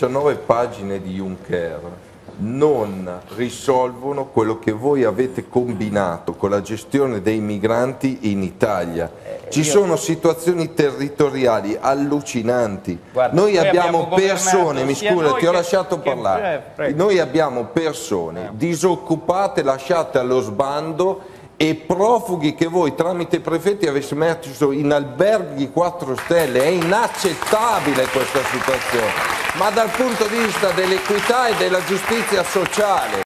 19 pagine di Juncker non risolvono quello che voi avete combinato con la gestione dei migranti in Italia. Ci sono situazioni territoriali allucinanti. Guarda, noi noi abbiamo abbiamo persone, mi scusa, ti ho che- lasciato che- parlare. eh, prego. Noi abbiamo persone disoccupate, lasciate allo sbando e profughi che voi tramite i prefetti avete messo in alberghi 4 stelle. È inaccettabile questa situazione, ma dal punto di vista dell'equità e della giustizia sociale.